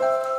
you